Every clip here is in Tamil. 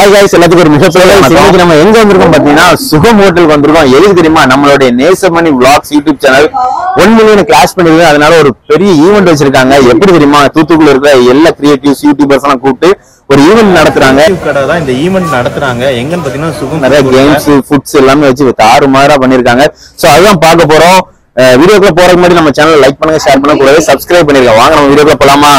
ஹாய் guys எல்லாத்துக்கும் ஒரு மிகப்பெரிய. இன்னைக்கு நம்ம எங்க வந்திருக்கோம் பாத்தீங்கன்னா சுகம் ஹோட்டலுக்கு வந்திருக்கோம். எதுக்கு தெரியுமா? நம்மளுடைய Nesamani vlogs YouTube channel one million class பண்ணிருக்கு அதனால ஒரு பெரிய ஈவெண்ட் வச்சிருக்காங்க. எப்படி தெரியுமா? தூத்துக்குள்ள இருக்கிற எல்லா கிரியேட்டிவ்ஸ் யூடியூபர்ஸ் எல்லாம் கூப்பிட்டு ஒரு ஈவெண்ட் நடத்துறாங்க. கடை தான் இந்த ஈவெண்ட் நடத்துறாங்க. எங்கன்னு பாத்தீங்கன்னா சுகம் நிறைய கேம்ஸ் ஃபுட்ஸ் எல்லாமே வச்சு தாறு மாறா பண்ணிருக்காங்க. சோ அதுதான் பார்க்க போறோம். வீடியோக்குள்ள போறதுக்கு முன்னாடி நம்ம சேனல் லைக் பண்ணுங்க ஷேர் பண்ண கூடாது சப்ஸ்கிரைப் பண்ணிருங்க. வாங்க நம்ம வீடியோக்குள்ள போலாமா?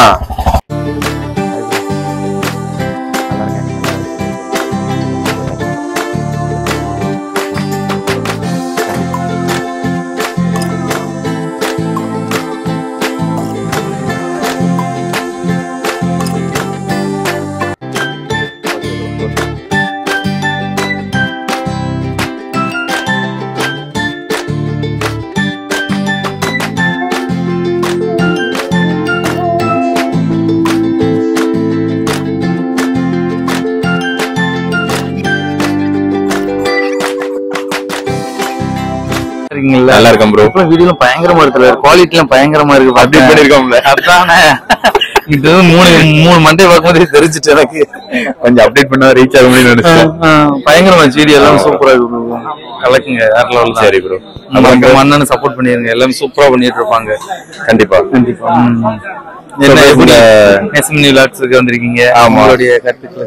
நல்லா இருக்கேன் ப்ரோ அப்புறம் வீடியோ பயங்கரமா இருக்குல்ல. குவாலிட்டி எல்லாம் பயங்கரமா இருக்கு அப்டேட் பண்ணிருக்கோம்ல அதானே. இது மூணு மூணு மண்டே பார்க்கும்போது தெரிஞ்சுட்டு எனக்கு. கொஞ்சம் அப்டேட் பண்ணா ரீச் ஆக முடியும்னு நினைச்சேன். பயங்கரமா வீடியோ எல்லாம் சூப்பரா இருக்கு கலக்குங்க வேற லெவல் சரி bro. நம்ம அண்ணனை சப்போர்ட் பண்ணிருங்க. எல்லாமே சூப்பரா பண்ணிட்டு இருப்பாங்க. கண்டிப்பா. கண்டிப்பா. வந்திருக்கீங்க?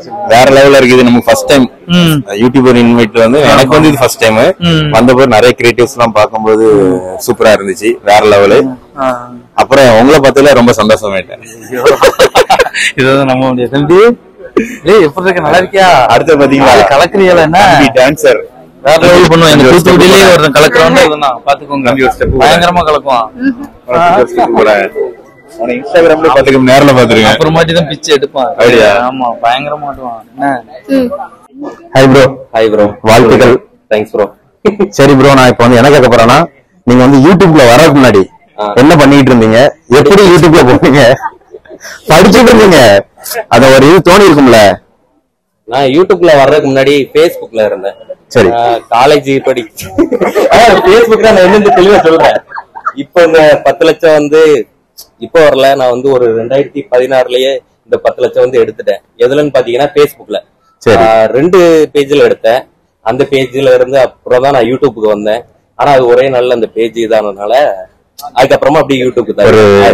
சொல்லுங்க. வேற லெவல்ல இருக்குது. இது நமக்கு ஃபர்ஸ்ட் டைம். யூடியூபர் இன்வைட்ல வந்து எனக்கு வந்து இது ஃபர்ஸ்ட் டைம் ம். வந்தபோது நிறைய கிரியேட்டிவ்ஸ் எல்லாம் பார்க்கும்போது சூப்பரா இருந்துச்சு. வேற லெவலு. அப்புறம் உங்களை பார்த்ததுல ரொம்ப சந்தோஷமாயிட்டேன். இதுதான் நம்ம முடியாது தம்பி. டேய் எப்படி இருக்க? நல்லா இருக்கியா? அடுத்து பாத்தீங்களா கலக்குறியல என்ன? டான்சர் வேற லெவல் பண்ணுவோம் எங்க தூத்துக்குடியிலேயே ஒருத்தன் கலக்குறவன் பாத்துக்கோங்க. பயங்கரமா கலக்குவான். இன்ஸ்டாகிராம்ல பாத்துக்க நேர்ல பாத்துருக்கேன் அப்புறமாட்டி தான் பிச்சை எடுப்பான்? ஆமா பயங்கரமா ஹாய் ப்ரோ ஹாய் ப்ரோ வாழ்த்துக்கள். தேங்க்ஸ் ப்ரோ சரி ப்ரோ நான் இப்போ வந்து என்ன கேட்க போறேன்னா நீங்க வந்து யூடியூப்ல வர்றதுக்கு முன்னாடி. என்ன பண்ணிட்டு இருந்தீங்க? எப்படி யூடியூப்ல போனீங்க? படிச்சுட்டு இருந்தீங்க. அத ஒரு இது தோணி இருக்கும்ல. நான் யூடியூப்ல வர்றதுக்கு முன்னாடி Facebookல இருந்தேன். சரி. காலேஜ் படி. Facebookல நான் என்னன்னு தெளிவா சொல்றேன்? இப்போ இந்த பத்து லட்சம் வந்து இப்போ வரல நான் வந்து ஒரு ரெண்டாயிரத்தி பதினாறுலயே இந்த பத்து லட்சம் வந்து எடுத்துட்டேன். எதுலன்னு பாத்தீங்கன்னா. ஆஹ் ரெண்டு பேஜ்ல எடுத்தேன். அந்த பேஜ்ல இருந்து அப்புறம் தான் நான் யூடியூப்புக்கு வந்தேன். ஆனா அது ஒரே நாள்ல அந்த பேஜ் இதானதுனால அதுக்கப்புறமா அப்படியே யூடியூப் தான்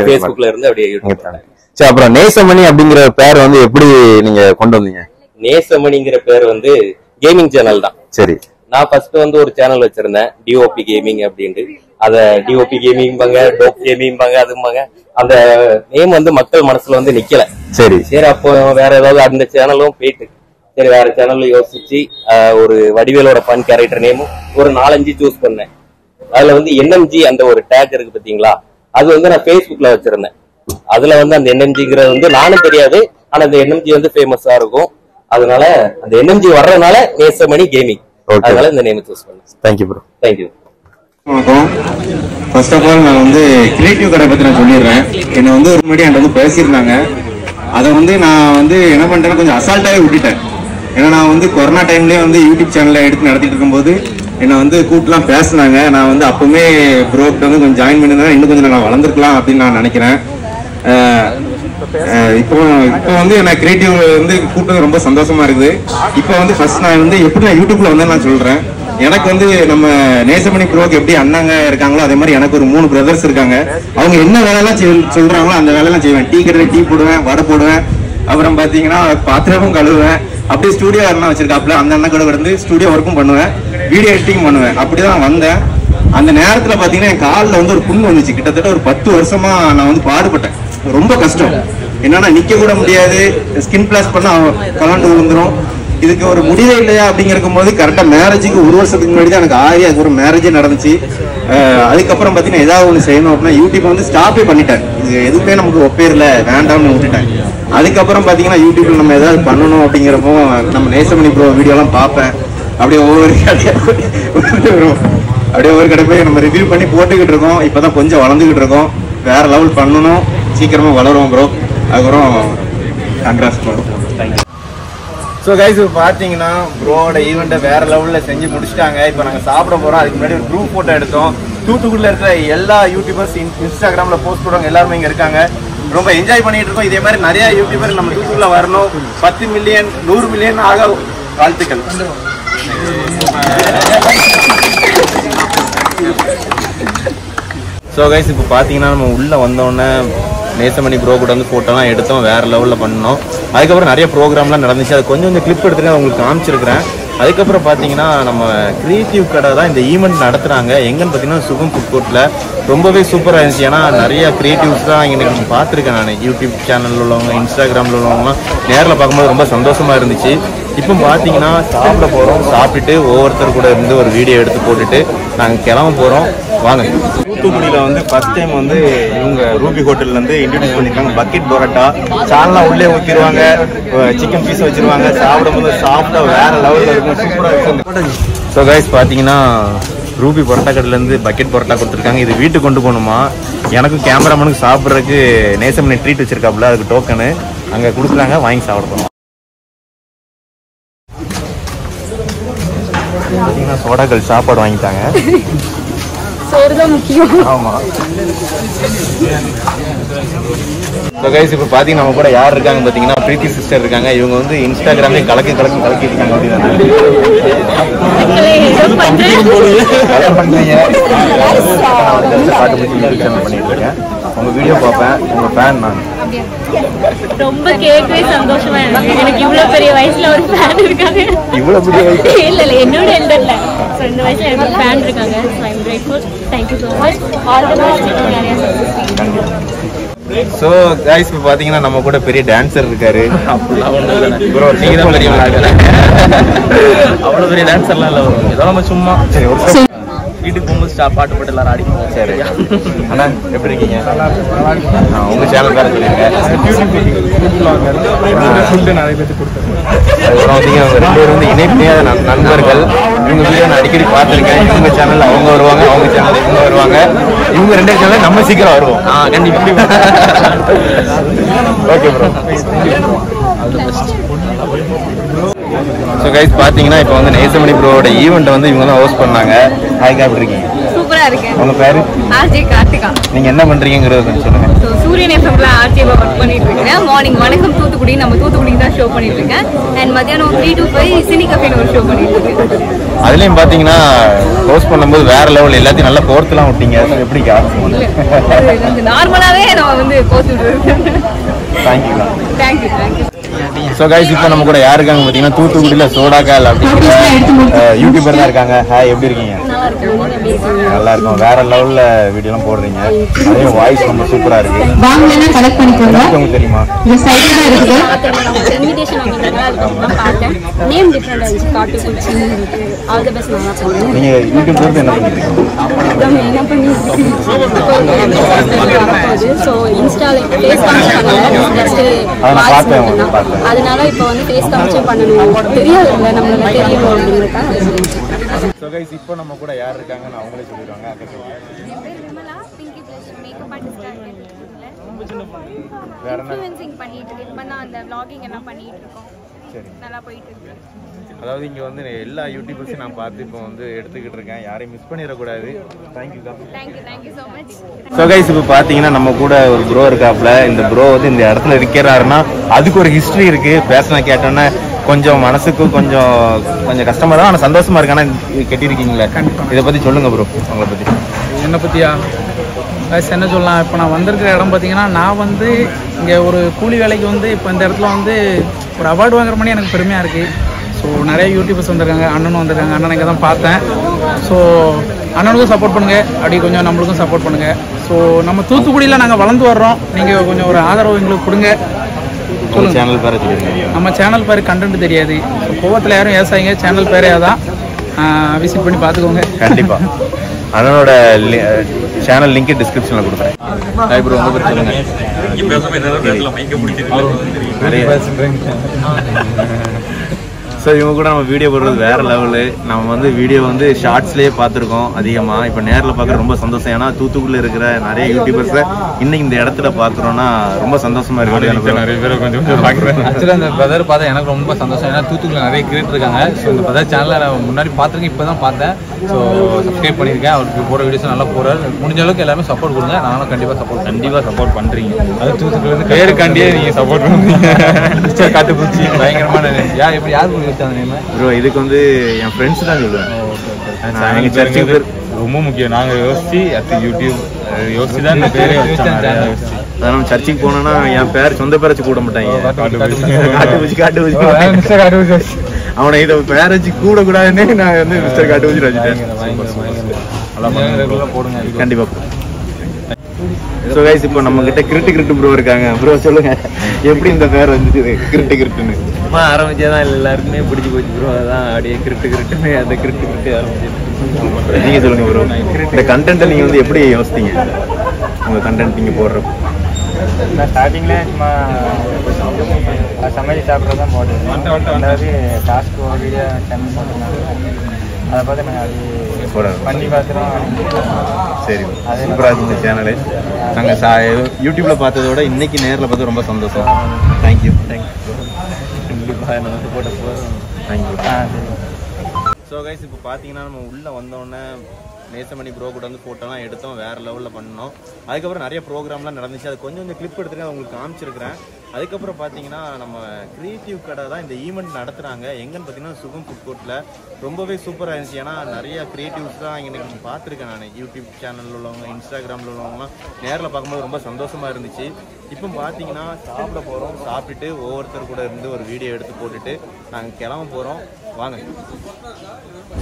Facebookல இருந்து அப்படியே யூடியூப் தான் சரி அப்புறம் நேசமணி அப்படிங்கிற பேர் வந்து எப்படி நீங்க கொண்டு வந்தீங்க? நேசமணிங்கிற பேர் வந்து கேமிங் சேனல் தான். சரி. நான் ஃபர்ஸ்ட் வந்து ஒரு சேனல் வச்சிருந்தேன் டிஓபி கேமிங் அப்படின்ட்டு. அத டிஓபி கேமிங் பாங்க டோப் கேமிங் பாங்க அதும்பாங்க அந்த நேம் வந்து மக்கள் மனசுல வந்து நிக்கல. சரி. சரி அப்போ வேற ஏதாவது அந்த சேனலும் போயிட்டு சரி வேற சேனல் யோசிச்சு ஒரு வடிவேலோட ஃபன் கேரக்டர் நேமும் ஒரு நாலஞ்சு சூஸ் பண்ணேன். அதுல வந்து என்எம்ஜி அந்த ஒரு டேக் இருக்கு பாத்தீங்களா? அது வந்து நான் Facebookல வச்சிருந்தேன். அதுல வந்து அந்த என்எம்ஜிங்கிறது வந்து நானும் தெரியாது ஆனா அந்த என்எம்ஜி வந்து ஃபேமஸா இருக்கும். அதனால அந்த என்எம்ஜி வர்றதுனால நேசமணி கேமிங். அதனால இந்த நேம் சூஸ் பண்ணேன். Thank you bro thank you வணக்கம் ஃபர்ஸ்ட் ஆஃப் ஆல் நான் வந்து கிரியேட்டிவ் கடை பத்தி நான் சொல்லிடுறேன். என்னை வந்து ஒரு முன்னாடி என்கிட்ட வந்து பேசியிருந்தாங்க. அதை வந்து நான் வந்து என்ன பண்ணிட்டேன்னா கொஞ்சம் அசால்ட்டாவே விட்டுட்டேன். ஏன்னா நான் வந்து கொரோனா டைம்லயே வந்து யூடியூப் சேனலை எடுத்து நடத்திட்டு இருக்கும்போது என்னை வந்து கூப்பிட்டுலாம் பேசினாங்க. நான் வந்து அப்பவுமே ப்ரோக்கிட்ட வந்து கொஞ்சம் ஜாயின் பண்ணியிருந்தேன். இன்னும் கொஞ்சம் நான் வளர்ந்துருக்கலாம் அப்படின்னு நான் நினைக்கிறேன். இப்போ இப்போ வந்து எனக்கு கிரியேட்டிவ் வந்து கூப்பிட்டது ரொம்ப சந்தோஷமா இருக்குது. இப்போ வந்து ஃபர்ஸ்ட் நான் வந்து எப்படி நான் யூடியூப்ல வந்து நான் சொல்றேன். எனக்கு வந்து நம்ம நேசமணி ப்ரோக்கு எப்படி அண்ணாங்க இருக்காங்களோ அதே மாதிரி எனக்கு ஒரு மூணு பிரதர்ஸ் இருக்காங்க. அவங்க என்ன வேலையெல்லாம் செய்- சொல்றாங்களோ அந்த வேலையெல்லாம் செய்வேன். டீ கடையில் டீ போடுவேன் வடை போடுவேன். அப்புறம் பார்த்தீங்கன்னா பாத்திரமும் கழுவுவேன். அப்படியே ஸ்டூடியோ எல்லாம் வச்சிருக்காப்புல அந்த அண்ணன் கூட வந்து ஸ்டூடியோ ஒர்க்கும் பண்ணுவேன். வீடியோ எடிட்டிங் பண்ணுவேன். அப்படிதான் வந்தேன். அந்த நேரத்தில் பார்த்தீங்கன்னா என் காலில் வந்து ஒரு புண்ணு வந்துச்சு. கிட்டத்தட்ட ஒரு பத்து வருஷமா நான் வந்து பாடுபட்டேன். ரொம்ப கஷ்டம். என்னன்னா நிக்க கூட முடியாது. ஸ்கின் பிளாஸ் பண்ண கலாண்டு விழுந்துரும். இதுக்கு ஒரு முடிவே இல்லையா அப்படிங்கிறக்கும் போது கரெக்டாக மேரேஜுக்கு ஒரு வருஷத்துக்கு முன்னாடி தான் எனக்கு ஆகி அது ஒரு மேரேஜே நடந்துச்சு. அதுக்கப்புறம் பார்த்தீங்கன்னா ஏதாவது ஒன்று செய்யணும் அப்படின்னா யூடியூப் வந்து ஸ்டாப்பே பண்ணிட்டேன். இது எதுவுமே நமக்கு ஒப்பேரில் வேண்டாம்னு விட்டுட்டேன். அதுக்கப்புறம் பார்த்தீங்கன்னா யூடியூப்ல நம்ம ஏதாவது பண்ணணும் அப்படிங்கிறப்போ நம்ம நேசமணி ப்ரோ வீடியோலாம் பார்ப்பேன். அப்படியே ஒவ்வொரு கடையா வரும் அப்படியே ஒவ்வொரு கடை போய் நம்ம ரிவ்யூ பண்ணி போட்டுக்கிட்டு இருக்கோம். இப்போ தான் கொஞ்சம் வளர்ந்துக்கிட்டு இருக்கோம். வேறு லெவல் பண்ணணும். சீக்கிரமாக வளருவோம் ப்ரோ அதுக்கப்புறம் congrats bro thank you so guys இப்போ பார்த்தீங்கன்னா ப்ரோட ஈவெண்ட்டை வேற லெவலில் செஞ்சு முடிச்சிட்டாங்க. இப்போ நாங்கள் சாப்பிட போகிறோம் அதுக்கு முன்னாடி ஒரு குரூப் ஃபோட்டோ எடுத்தோம். தூத்துக்குடியில் இருக்கிற எல்லா யூடியூபர்ஸ் இன்ஸ்டாகிராமில் போஸ்ட் போடுறவங்க எல்லாருமே இங்கே இருக்காங்க. ரொம்ப என்ஜாய் பண்ணிட்டு இருக்கோம். இதே மாதிரி நிறைய யூடியூபர் நம்ம தூத்துக்குள்ள வரணும். பத்து மில்லியன் நூறு மில்லியன் ஆக வாழ்த்துக்கள். ஸோ கைஸ் இப்போ பார்த்தீங்கன்னா நம்ம உள்ளே வந்தோடனே நேசமணி ப்ரோ கூட வந்து ஃபோட்டோலாம் எடுத்தோம் வேறு லெவலில் பண்ணோம். அதுக்கப்புறம் நிறைய ப்ரோக்ராம்லாம் நடந்துச்சு. அது கொஞ்சம் கொஞ்சம் கிளிப் எடுத்துட்டு உங்களுக்கு காமிச்சிருக்கிறேன். அதுக்கப்புறம் பார்த்தீங்கன்னா நம்ம க்ரியேட்டிவ் கடை தான் இந்த ஈவெண்ட் நடத்துகிறாங்க எங்கன்னு பார்த்தீங்கன்னா சுகம் ஃபுட் கோர்ட்டில் ரொம்பவே சூப்பராக இருந்துச்சு. ஏன்னா நிறைய கிரியேட்டிவ்ஸ் தான் இங்கே நான் பார்த்துருக்கேன் நான். யூடியூப் சேனலில் உள்ளவங்க இன்ஸ்டாகிராமில் உள்ளவங்கலாம் நேரில் பார்க்கும்போது ரொம்ப சந்தோஷமாக இருந்துச்சு. இப்போ பார்த்தீங்கன்னா சாப்பிட போகிறோம் சாப்பிட்டுட்டு ஒவ்வொருத்தர் கூட இருந்து ஒரு வீடியோ எடுத்து போட்டுட்டு நாங்கள் கிளம்ப போகிறோம் வாங்க. தூத்துக்குடியில் வந்து ஃபர்ஸ்ட் டைம் வந்து இவங்க ரூபி ஹோட்டல்லேருந்து இன்ட்ரடியூஸ் பண்ணியிருக்காங்க பக்கெட் பரோட்டா. சால்லாம் உள்ளே ஊற்றிடுவாங்க சிக்கன் பீஸ் வச்சிருவாங்க. சாப்பிடும்போது சாப்பிட்டா வேற லெவலில் இருக்கும். சூப்பராக இருக்கும். ஸோ கைஸ் பார்த்தீங்கன்னா ரூபி பரோட்டா கடையிலேருந்து பக்கெட் பரோட்டா கொடுத்துருக்காங்க. இது வீட்டுக்கு கொண்டு போகணுமா? எனக்கும் கேமராமேனுக்கு சாப்பிட்றதுக்கு நேசமணி ட்ரீட் வச்சிருக்காப்புல. அதுக்கு டோக்கனு அங்கே கொடுக்குறாங்க. வாங்கி சாப்பிட போகிறோம் பார்த்தீங்கன்னா சோடாக்கள் சாப்பாடு வாங்கிட்டாங்க. சோறு தான் முக்கியம். ஆமா. ஸோ கைஸ் இப்போ பார்த்தீங்கன்னா நம்ம கூட யார் இருக்காங்க பார்த்தீங்கன்னா பிரீத்தி சிஸ்டர் இருக்காங்க. இவங்க வந்து இன்ஸ்டாகிராமே கலக்கி கலக்கி கலக்கி இருக்காங்க. அப்படின்னு உங்க வீடியோ பார்ப்பேன். உங்க ஃபேன் நான். ரொம்ப கேட்கவே சந்தோஷமா எனக்கு இவ்வளவு பெரிய வயசுல ஒரு ஃபேன் இருக்காங்க. இவ்வளவு பெரிய வயசு. இல்ல இல்ல என்னோட எல்டர்ல ஸோ இந்த வயசுல எனக்கு ஃபேன் இருக்காங்க. So I'm grateful thank you so much all the best நிறைய ஸோ கைஸ் இப்போ பார்த்தீங்கன்னா நம்ம கூட பெரிய டான்சர் இருக்காரு. ப்ரோ நீங்க தான் பெரிய அவ்வளவு பெரிய டான்ஸர்லாம் இல்ல வரும் ஏதோ நம்ம சும்மா. சரி ஒரு வீட்டுக்கு போகும்போது ஸ்டா- பாட்டு போட்டு எல்லாரும் ஆடிப்போம் சரி. அண்ணா எப்படி இருக்கீங்க? உங்க சேனல் பேர சொல்லுங்க அதுக்கப்புறம் வந்து இவங்க ரெண்டு பேரும் வந்து இணைப்பிணையாத நண்- நண்பர்கள். இவங்க வீடியோ நான் அடிக்கடி பார்த்துருக்கேன். இவங்க சேனல் அவங்க வருவாங்க அவங்க சேனல் இவங்க வருவாங்க. இவங்க ரெண்டு சேனல் நம்ம சீக்கிரம் வருவோம். ஆ கண்டிப்பா. ஓகே ப்ரோ ஸோ கைஸ் பார்த்தீங்கன்னா இப்போ வந்து நேசமணி ப்ரோவோட ஈவெண்ட் வந்து இவங்க தான் ஹோஸ்ட் பண்ணாங்க ஹாய்க்கா எப்படி இருக்கீங்க? இருக்கேன் உங்க பேரு? ஆர்ஜே கார்த்திகா. நீங்க என்ன பண்றீங்கிறத கொஞ்சம் சொல்லுங்க. ஸோ சூரியன் எஃப்எம்ல ஆர்ஜேவா ஒர்க் பண்ணிட்டு இருக்கேன். மார்னிங் வணக்கம் தூத்துக்குடி. நம்ம தூத்துக்குடிக்கு தான் ஷோ பண்ணிட்டு இருக்கேன். அண்ட் மத்தியானம் த்ரீ டு ஃபைவ் சினி கஃபேன்னு ஒரு ஷோ பண்ணிட்டு இருக்கேன். அதுலயும் பாத்தீங்கன்னா ஹோஸ்ட் பண்ணும்போது வேற லெவல் எல்லாத்தையும் நல்லா கோர்த்துலாம் விட்டீங்க. எப்படிக்கா அது வந்து நார்மலாவே நம்ம வந்து போஸ்ட் விடுவோம் thank you thank you thank you so guys இப்போ நம்ம கூட யார் இருக்காங்க பார்த்தீங்கன்னா தூத்துக்குடியில் சோடாக்கால் அப்படிங்கிற யூடியூபர் தான் இருக்காங்க. ஹாய் எப்படி இருக்கீங்க? நல்லா இருக்கும் இருக்கும் வேற லெவலில் வீடியோலாம் போடுறீங்க. அதே வாய்ஸ் ரொம்ப சூப்பராக இருக்கு. வாங்கினா கலெக்ட் பண்ணிக்கோங்க. உங்களுக்கு தெரியுமா? இந்த சைடுல தான் இருக்குது. இன்விடேஷன் நான் பார்த்தேன் நேம் டிஃப்ரெண்ட் ஆயிடுச்சு காட்டு குச்சி ஆல் த பெஸ்ட் நல்லா பண்ணுங்க நீங்க யூடியூப் பொறுத்து என்ன அதான் என்ன பண்ணி ஸோ இன்ஸ்டால ஃபேஸ் காமிச்சு பண்ணல ஜஸ்ட் நான் பார்த்தேன். அதனால இப்போ வந்து ஃபேஸ் காமிச்சே பண்ணணும். தெரியாது நம்மளுக்கு தெரியும் அப்படிங்கிறதுக்காக ஸோ கைஸ் இப்போ நம்ம கூட யார் இருக்காங்கன்னு அவங்களே சொல்லிடுவாங்க. வேற என்ன? இன்ஃப்ளூயன்சிங் பண்ணிட்டு இருக்கு. இப்போ நான் அந்த vlogging எல்லாம் பண்ணிட்டு இருக்கோம். சரி. நல்லா போயிட்டு இருக்கு. அதாவது இங்க வந்து எல்லா யூடியூபர்ஸையும் நான் பார்த்து இப்போ வந்து எடுத்துக்கிட்டு இருக்கேன். யாரையும் மிஸ் பண்ணிடக்கூடாது. தேங்க்யூ கா thank you thank you so much so guys இப்போ பார்த்தீங்கன்னா நம்ம கூட ஒரு ப்ரோ இருக்காப்ல இந்த ப்ரோ வந்து இந்த இடத்துல இருக்கிறாருன்னா அதுக்கு ஒரு ஹிஸ்ட்ரி இருக்கு. பேசின கேட்டோன்னே கொஞ்சம் மனசுக்கு கொஞ்சம் கொஞ்சம் கஷ்டமா தான் ஆனால் சந்தோஷமா இருக்கு. ஆனால் கட்டியிருக்கீங்களே? இதை பத்தி சொல்லுங்க ப்ரோ உங்களை பத்தி. என்னை பற்றியா வயசு என்ன சொல்லலாம்? இப்போ நான் வந்திருக்கிற இடம் பார்த்தீங்கன்னா நான் வந்து இங்கே ஒரு கூலி வேலைக்கு வந்து இப்போ இந்த இடத்துல வந்து ஒரு அவார்டு வாங்குற மணி எனக்கு பெருமையாக இருக்குது ஸோ நிறைய யூடியூபர்ஸ் வந்திருக்காங்க அண்ணனும் வந்திருக்காங்க அண்ணன் இங்கே தான் பார்த்தேன். ஸோ அண்ணனுக்கும் சப்போர்ட் பண்ணுங்கள் அப்படி கொஞ்சம் நம்மளுக்கும் சப்போர்ட் பண்ணுங்கள் ஸோ நம்ம தூத்துக்குடியில் நாங்கள் வளர்ந்து வர்றோம். நீங்கள் கொஞ்சம் ஒரு ஆதரவு எங்களுக்கு கொடுங்க. உங்க சேனல் பேரை நம்ம சேனல் பேர் கண்டென்ட் தெரியாது. கோவத்தில் யாரும் ஏசாயிங்க சேனல் பேரே அதான். விசிட் பண்ணி பார்த்துக்கோங்க. கண்டிப்பா. அண்ணனோட சேனல் லிங்க் டிஸ்கிரிப்ஷன்ல கொடுக்குறேன். ஹாய் ப்ரோ உங்க பேர் சொல்லுங்க. நிறைய ஸோ இவங்க கூட நம்ம வீடியோ போடுறது வேற லெவலு நம்ம வந்து வீடியோ வந்து ஷார்ட்ஸ்லேயே பார்த்துருக்கோம் அதிகமாக இப்போ நேரில் பார்க்குற ரொம்ப சந்தோஷம். ஏன்னா தூத்துக்குடியில் இருக்கிற நிறைய யூடியூபர்ஸை இன்னைக்கு இந்த இடத்துல பார்க்குறோன்னா ரொம்ப சந்தோஷமா இருக்கு. நிறைய பேரை கொஞ்சம் பார்க்குறேன். ஆக்சுவலாக அந்த பிரதர் பார்த்தா எனக்கு ரொம்ப சந்தோஷம். ஏன்னா தூத்துக்குள்ள நிறைய கிரியேட் இருக்காங்க. ஸோ இந்த பிரதர் சேனலை நான் முன்னாடி பார்த்துருக்கேன் இப்போ தான் பார்த்தேன். ஸோ சப்ஸ்கிரைப் பண்ணியிருக்கேன். அவருக்கு போகிற வீடியோஸ் நல்லா போகிறாரு முடிஞ்ச அளவுக்கு எல்லாமே சப்போர்ட் கொடுங்க. நானும் கண்டிப்பாக சப்போர்ட் கண்டிப்பாக சப்போர்ட் பண்ணுறீங்க அது தூத்துக்குள்ள பேருக்காண்டியே நீங்கள் சப்போர்ட் பண்ணுறீங்க காட்டுப்பூச்சி பயங்கரமான. யார் எப்படி யார் நேம் ப்ரோ இதுக்கு வந்து என் ஃப்ரெண்ட்ஸ் தான் சொல்லுவேன். சர்ச்சுக்கு பேர் ரொம்ப முக்கியம். நாங்க யோசிச்சு அடுத்து யூடியூப் யோசிச்சு தான் இந்த பேரே வச்சோம் அதான் நம்ம சர்ச்சுக்கு போனோம்னா என் பேர் சொந்த பேரை வச்சு கூட மாட்டாங்க. காட்டுப்பூச்சி. காட்டுப்பூச்சி காட்டுப்பூச்சி அவனை இதை பேர் வச்சு கூட கூடாதுன்னே நான் வந்து மிஸ்டர் காட்டுப்பூச்சி வச்சுட்டேன். போடுங்க கண்டிப்பா ஸோ கைஸ் இப்போ நம்ம கிட்ட கிரிட்டு கிரிட்டு ப்ரோ இருக்காங்க. ப்ரோ சொல்லுங்க. எப்படி இந்த பேர் வந்துச்சு? கிரிட்டு கிரிட்டுன்னு. சும்மா ஆரம்பிச்சதான் எல்லாருக்குமே பிடிச்சி போச்சு ப்ரோ அதான் அப்படியே கிரிட்டு கிரிட்டுன்னு அந்த கிரிட்டு கிரிட்டு ஆரம்பிச்சு நீங்க சொல்லுங்க ப்ரோ இந்த கண்டென்ட்டை நீங்க வந்து எப்படி யோசித்தீங்க? உங்க கண்டென்ட் நீங்க போடுறப்போ. நான் ஸ்டார்டிங்ல சும்மா சமையல் சாப்பிட்றது தான் போட்டேன் அதாவது டாஸ்க் வீடியோ சேனல் போட்டிருந்தாங்க அதை பார்த்து நாங்கள் அது பண்ணி பார்த்துறோம் சரி சூப்பராக இந்த சேனலு நாங்கள் சா யூடியூப்ல பார்த்ததை விட இன்னைக்கு நேரில் பார்த்து ரொம்ப சந்தோஷம். தேங்க்யூ தேங்க்யூ கண்டிப்பாக என்ன வந்து போட்ட போதும் தேங்க்யூ ஸோ கைஸ் இப்போ பார்த்தீங்கன்னா நம்ம உள்ளே வந்தோடனே நேசமணி ப்ரோ கூட வந்து ஃபோட்டோலாம் எடுத்தோம் வேறு லெவலில் பண்ணோம். அதுக்கப்புறம் நிறைய ப்ரோக்ராம்லாம் நடந்துச்சு. அது கொஞ்சம் கொஞ்சம் கிளிப் எடுத்துட்டு அதை உங்களுக்கு காமிச்சிருக்கிறேன். அதுக்கப்புறம் பார்த்தீங்கன்னா நம்ம க்ரியேட்டிவ் கடை தான் இந்த ஈவெண்ட் நடத்துகிறாங்க எங்கன்னு பார்த்தீங்கன்னா சுகம் ஃபுட் கோர்ட்டில் ரொம்பவே சூப்பராக இருந்துச்சு. ஏன்னா நிறைய க்ரியேட்டிவ்ஸ் தான் இங்கே பார்த்துருக்கேன் நான். யூடியூப் சேனலில் உள்ளவங்க இன்ஸ்டாகிராமில் உள்ளவங்கலாம் நேரில் பார்க்கும்போது ரொம்ப சந்தோஷமாக இருந்துச்சு. இப்போ பார்த்தீங்கன்னா சாப்பிட போகிறோம் சாப்பிட்டுட்டு ஒவ்வொருத்தர் கூட இருந்து ஒரு வீடியோ எடுத்து போட்டுட்டு நாங்கள் கிளம்ப போகிறோம் வாங்க.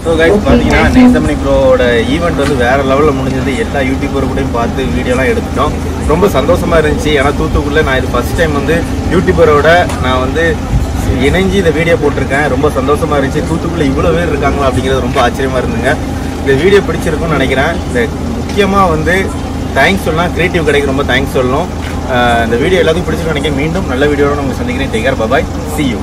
ஸோ கைஸ் பார்த்தீங்கன்னா நேசமணி ப்ரோவோட ஈவெண்ட் வந்து வேற லெவலில் முடிஞ்சது. எல்லா யூடியூபர் கூடயும் பார்த்து வீடியோலாம் எடுத்துட்டோம். ரொம்ப சந்தோஷமாக இருந்துச்சு. ஏன்னா தூத்துக்குள்ளே நான் இது ஃபர்ஸ்ட் டைம் வந்து யூடியூபரோட நான் வந்து இணைஞ்சு இந்த வீடியோ போட்டிருக்கேன். ரொம்ப சந்தோஷமாக இருந்துச்சு. தூத்துக்குள்ளே இவ்வளோ பேர் இருக்காங்களா அப்படிங்கிறது ரொம்ப ஆச்சரியமா இருந்துங்க. இந்த வீடியோ பிடிச்சிருக்கும்னு நினைக்கிறேன். இந்த முக்கியமாக வந்து தேங்க்ஸ் சொல்லலாம். கிரியேட்டிவ் கடைக்கு ரொம்ப தேங்க்ஸ் சொல்லணும். இந்த வீடியோ எல்லாத்தையும் பிடிச்சிருக்கோம் நினைக்கிறேன். மீண்டும் நல்ல வீடியோட நம்ம சந்திக்கிறேன். Taker bye bye see you